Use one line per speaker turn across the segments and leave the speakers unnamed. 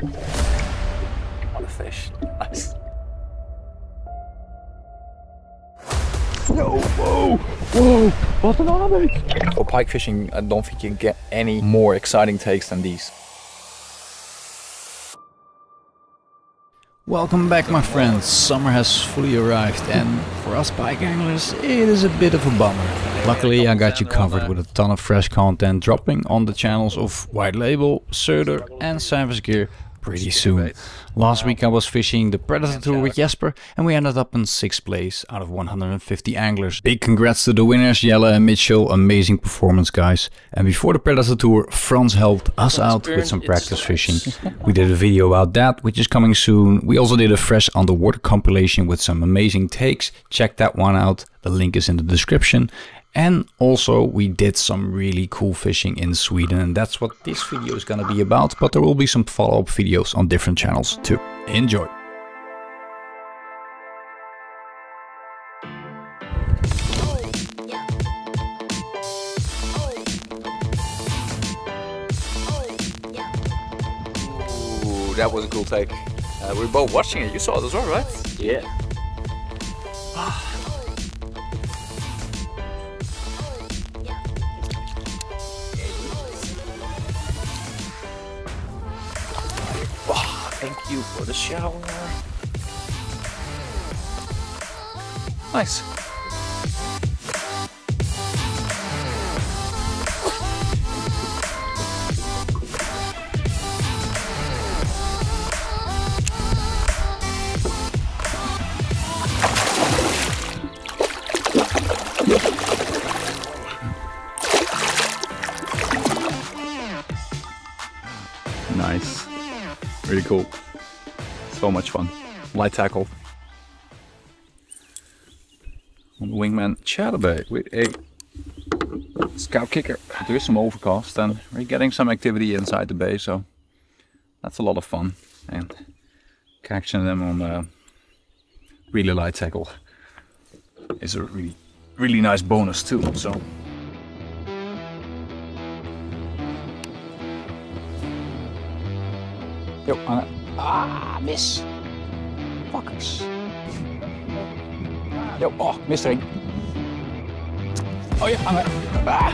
What a fish. Nice.
No, whoa, whoa, wat een aanbeek.
For pike fishing, I don't think you can get any more exciting takes than these.
Welcome back my friends, summer has fully arrived and for us pike anglers it is a bit of a bummer. Luckily I got you covered with a ton of fresh content dropping on the channels of White Label, Söder and Savage Gear pretty soon. Last week I was fishing the Predator Tour with Jesper and we ended up in 6th place out of 150 anglers. Big congrats to the winners Jelle and Mitchell, amazing performance guys. And before the Predator Tour, Franz helped us out with some practice fishing. We did a video about that which is coming soon. We also did a fresh underwater compilation with some amazing takes. Check that one out, the link is in the description. And also we did some really cool fishing in Sweden and that's what this video is gonna be about, but there will be some follow-up videos on different channels too. Enjoy!
Ooh, that was a cool take. Uh, we were both watching it. You saw it as well, right?
Yeah.
The shower. Nice.
Nice. Really cool. So much fun.
Light tackle.
On wingman chatterbait with a scout kicker. There is some overcast and we're getting some activity inside the bay, so that's a lot of fun. And catching them on a really light tackle is a really, really nice bonus too. So
hangen. Ah, mis. Fuckers. Yo, oh, mis erin. Oh ja, hangen. Ah.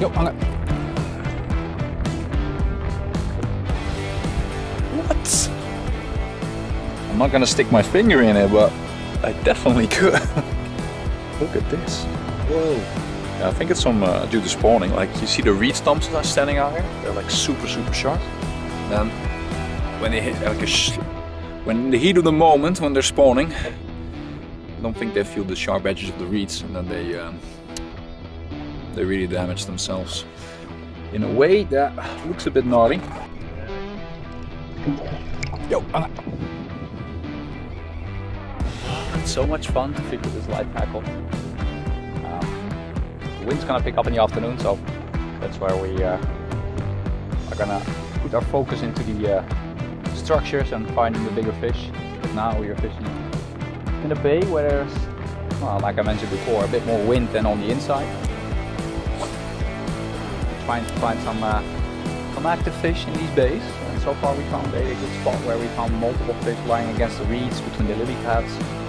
Yo, hangen.
I'm not gonna stick my finger in it, but I definitely could. Look at this. Whoa. Yeah, I think it's some uh, due to spawning. Like you see the reed stumps that are standing out here? They're like super, super sharp. Then when they hit like a sh when in the heat of the moment when they're spawning, I don't think they feel the sharp edges of the reeds, and then they um, they really damage themselves in a way that looks a bit naughty. Yo, hangen. It's so much fun to with this light tackle. Um, the wind's gonna pick up in the afternoon, so that's where we uh, are gonna put our focus into the uh, structures and finding the bigger fish. But now we are fishing in a bay where there's, well, like I mentioned before, a bit more wind than on the inside. We're trying to find some uh, some active fish in these bays. And so far we found a good spot where we found multiple fish lying against the reeds between the lily pads.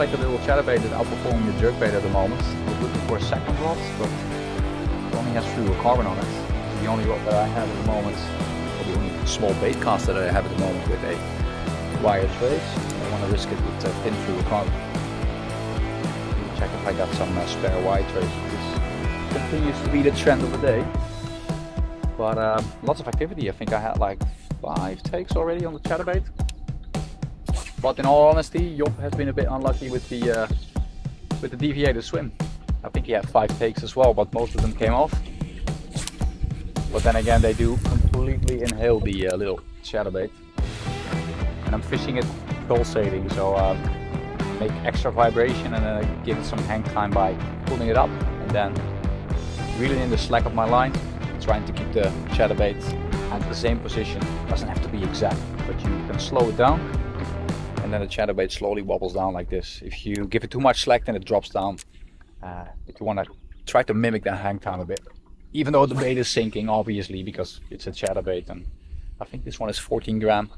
Like a little chatterbait is outperforming the jerkbait at the moment. I was looking for a second rod, but it only has fluorocarbon carbon on it. The only rod that I have at the moment, or the only small bait cast that I have at the moment with a wire trace. I don't want to risk it with uh, thin fluorocarbon. Check if I got some uh, spare wire trace. This continues to be the trend of the day. But uh, lots of activity. I think I had like five takes already on the chatterbait. But in all honesty, Job has been a bit unlucky with the uh, with the Deviator Swim. I think he had five takes as well, but most of them came off. But then again, they do completely inhale the uh, little chatterbait. And I'm fishing it pulsating, so um, make extra vibration and then I give it some hang time by pulling it up and then reeling in the slack of my line, trying to keep the chatterbait at the same position. Doesn't have to be exact, but you can slow it down and then the chatterbait slowly wobbles down like this. If you give it too much slack, then it drops down. Uh, but you want to try to mimic that hang time a bit. Even though the bait is sinking, obviously, because it's a chatterbait. And I think this one is 14 gram.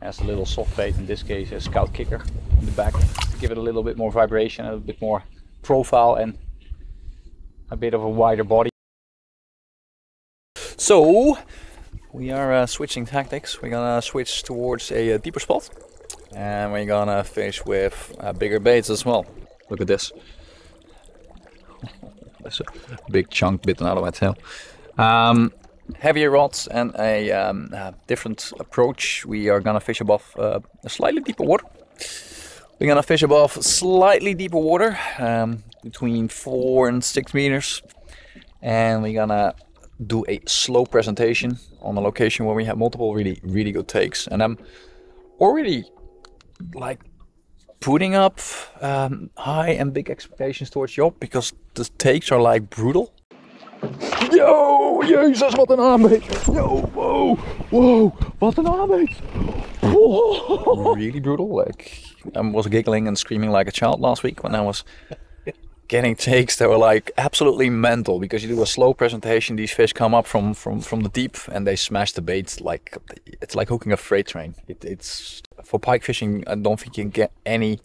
Has a little soft bait, in this case a scout kicker in the back. Give it a little bit more vibration, a little bit more profile and a bit of a wider body. So, we are uh, switching tactics. We're gonna switch towards a, uh, deeper spot. And we're gonna fish with uh, bigger baits as well. Look at this. That's a big chunk bitten out of my tail. Um, heavier rods and a um, uh, different approach. We are gonna fish above uh, a slightly deeper water. We're gonna fish above slightly deeper water, um, between four and six meters, and we're gonna do a slow presentation on a location where we have multiple really really good takes. And I'm already like putting up um, high and big expectations towards Job because the takes are like brutal. Yo, jezus, wat een aanbeet. Yo, wow, wow, wat een aanbeet. Whoa. Really brutal. Like, I was giggling and screaming like a child last week when I was getting takes that were like absolutely mental because you do a slow presentation these fish come up from from from the deep and they smash the bait like it's like hooking a freight train. It, it's for pike fishing i don't think you can get any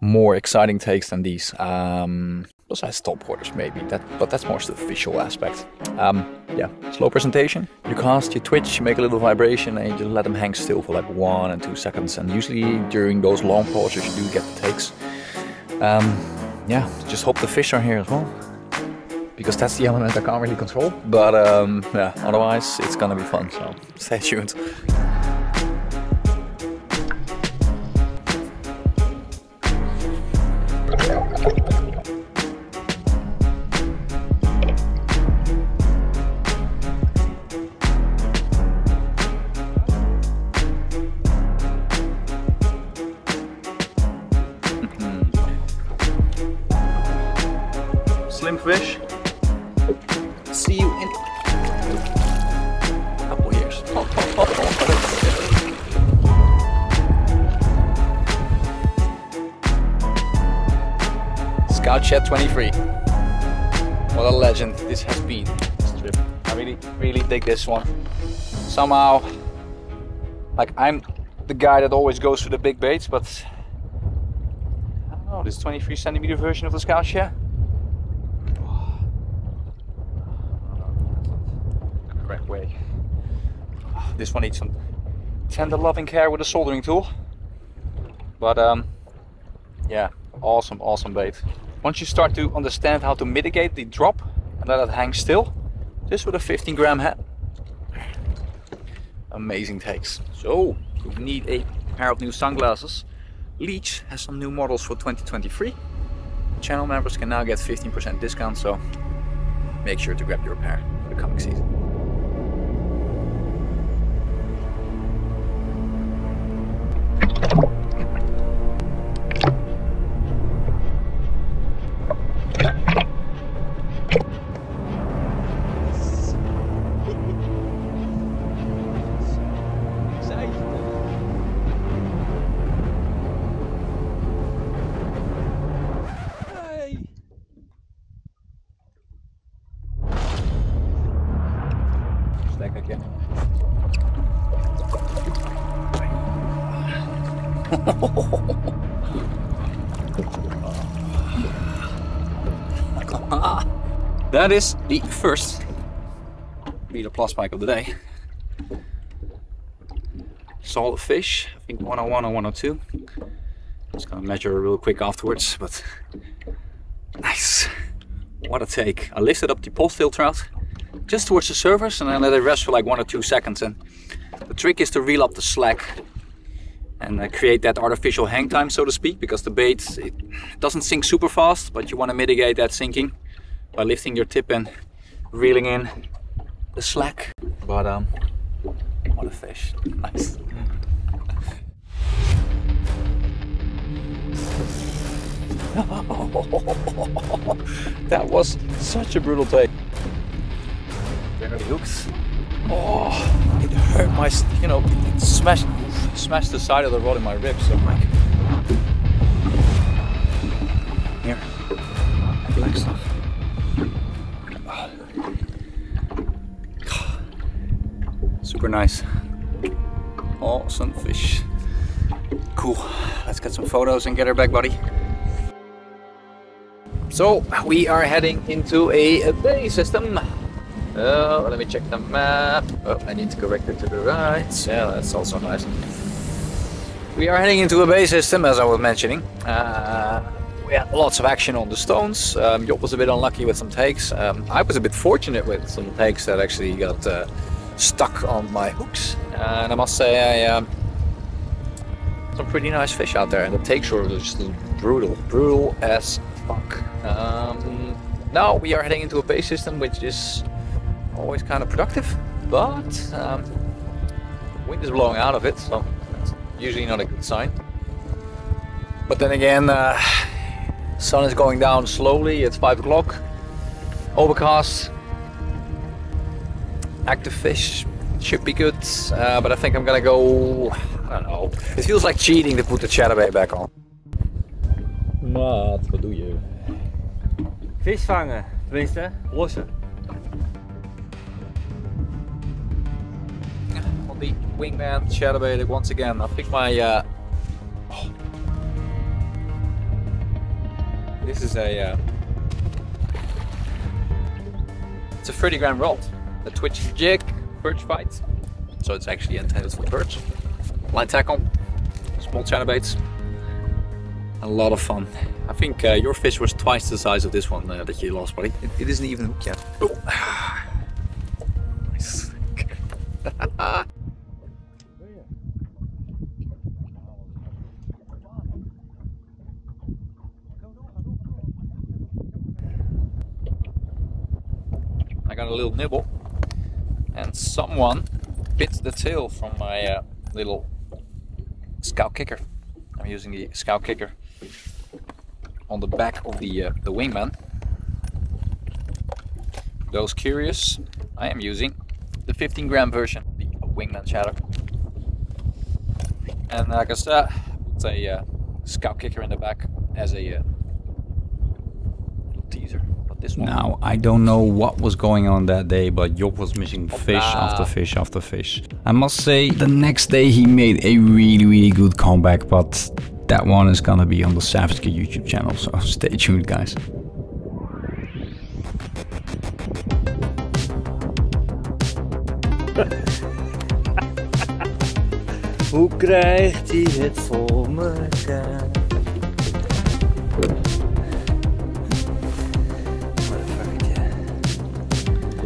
more exciting takes than these. Um besides top waters maybe that but that's more the visual aspect. Um yeah slow presentation you cast you twitch you make a little vibration and you just let them hang still for like one and two seconds. And usually during those long pauses you do get the takes. Um yeah, just hope the fish are here as well. Because that's the element I can't really control. But um, yeah, otherwise it's gonna be fun, so stay tuned. Slim fish. See you in a couple years. Scout Chat 23. What a legend this has been. This trip. I really, really dig this one. Somehow, like I'm the guy that always goes for the big baits, but I don't know, this 23 centimeter version of the Scout Chat. correct way. This one needs some tender loving care with a soldering tool. But um, yeah, awesome, awesome bait. Once you start to understand how to mitigate the drop and let it hang still, just with a 15 gram head. Amazing takes. So, you need a pair of new sunglasses. Leech has some new models for 2023. Channel members can now get 15% discount, so make sure to grab your pair for the coming season. That is the first meter plus pike of the day. Solid fish, I think 101 or 102. Just gonna measure real quick afterwards, but nice. What a take. I lifted up the Pulse Tail Trout just towards the surface and then let it rest for like one or two seconds. And the trick is to reel up the slack and uh, create that artificial hang time, so to speak, because the bait it doesn't sink super fast, but you want to mitigate that sinking by lifting your tip and reeling in the slack. But um, what a fish! Nice. that was such a brutal take. Generally hooks. Oh, it hurt my, you know, it smashed, smashed the side of the rod in my ribs, so like, here, Super nice. Awesome fish. Cool. Let's get some photos and get her back, buddy. So we are heading into a, bay system. Uh, let me check the map. Oh, I need to correct it to the right. Yeah, that's also nice. We are heading into a bay system, as I was mentioning. Uh, we had lots of action on the stones. Um, Job was a bit unlucky with some takes. Um, I was a bit fortunate with some takes that actually got uh, stuck on my hooks. and I must say, I um, some pretty nice fish out there, and the takes were just brutal, brutal as fuck. Um, now we are heading into a bay system, which is always kind of productive, but um, wind is blowing out of it, so that's usually not a good sign. But then again, uh, sun is going down slowly. It's five o'clock. Overcast. Active fish should be good, uh, but I think I'm gonna go. I don't know. It feels like cheating to put the chatterbait back on.
Maat, wat doe je?
Vis vangen, tenminste, lossen.
on the wingman chatterbait once again. I think my uh, oh. this is a uh, it's a 30 gram rod, a twitch jig perch fight, so it's actually intended for perch. Line tackle, small chatterbaits, a lot of fun. I think uh, your fish was twice the size of this one uh, that you lost, buddy. It, it isn't even hooked yet. Oh. nice. I got a little nibble someone bit the tail from my uh, little scout kicker. I'm using the scout kicker on the back of the, uh, the wingman. Those curious, I am using the 15 gram version, the wingman shadow. And like I said, put a uh, scout kicker in the back as a uh, teaser. This one,
Now, I don't know what was going on that day, but Job was missing fish
Hopla.
after fish after fish. I must say, the next day he made a really, really good comeback, but that one is gonna be on the Savage Gear YouTube channel, so stay tuned, guys.
Hoe krijgt hij het voor mekaar?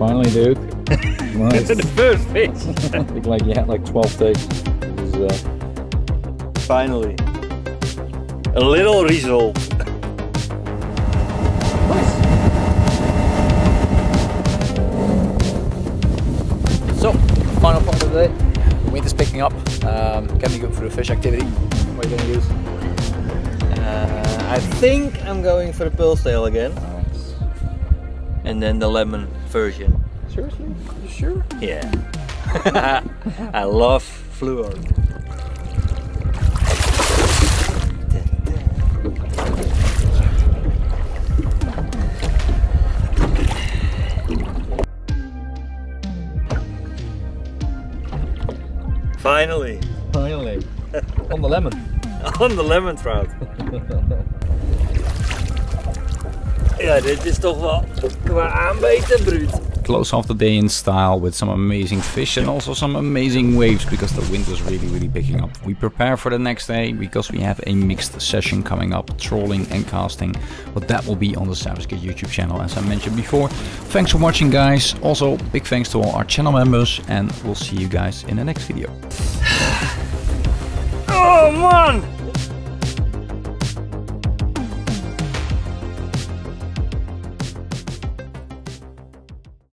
Finally, dude. nice.
The first fish.
I think like you had like 12 takes. It uh,
Finally. A little result.
So, final point of the day. The wind is picking up. Um, can be good for the fish activity. What are you gonna use?
Uh, I think I'm going for the pearl tail again. And then the lemon version.
Seriously? You sure?
Yeah. I love fluor. Finally,
Finally. On the lemon.
on the lemon trout. Is toch wel qua aanbeten bruut.
Close off the day in style with some amazing fish and also some amazing waves because the wind was really really picking up. We prepare for the next day because we have a mixed session coming up, trolling and casting, but that will be on the Savage YouTube channel as I mentioned before. Thanks for watching guys, also big thanks to all our channel members and we'll see you guys in the next video. oh man!